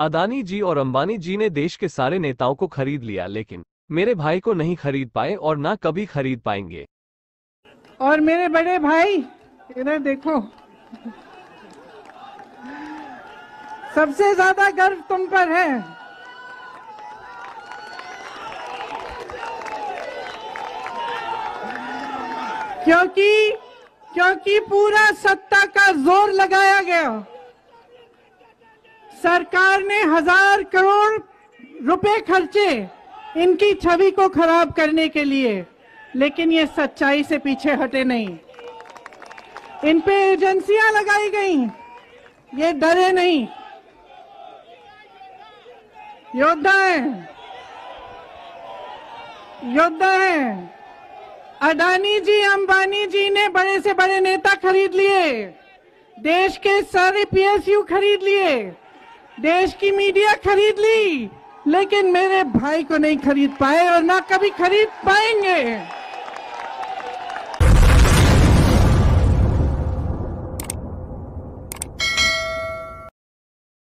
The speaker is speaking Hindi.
अदानी जी और अंबानी जी ने देश के सारे नेताओं को खरीद लिया, लेकिन मेरे भाई को नहीं खरीद पाए और ना कभी खरीद पाएँगे। और मेरे बड़े भाई इधर देखो। सबसे ज़्यादा गर्व तुम पर है। क्योंकि क्योंकि पूरा सत्ता का ज़ोर लगाया गया। सरकार ने हज़ार करोड़ रुपए खर्चे इनकी छवि को खराब करने के लिए, लेकिन ये सच्चाई से पीछे हटे नहीं। इन पे एजेंसियाँ लगाई गई, ये डरे नहीं। योद्धा है योद्धा है। अडानी जी, अंबानी जी ने बड़े से बड़े नेता खरीद लिए, देश के सारे पीएसयू खरीद लिए। देश की मीडिया खरीद ली, लेकिन मेरे भाई को नहीं खरीद पाए और ना कभी खरीद पाएँगे।